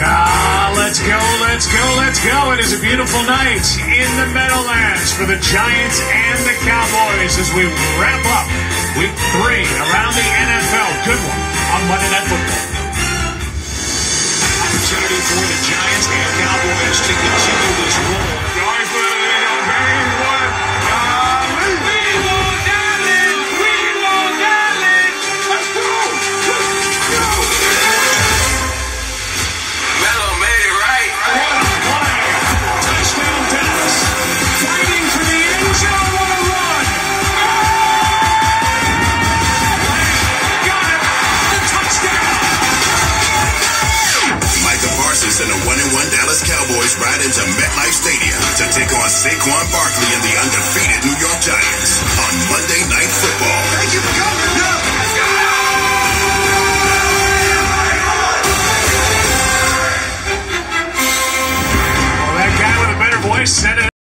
Ah, let's go, let's go, let's go. It is a beautiful night in the Meadowlands for the Giants and the Cowboys as we wrap up week three around the NFL. Good one on Monday Night Football. Cowboys ride into MetLife Stadium to take on Saquon Barkley and the undefeated New York Giants on Monday Night Football. Thank you for coming. No. Well, that guy with a better voice said it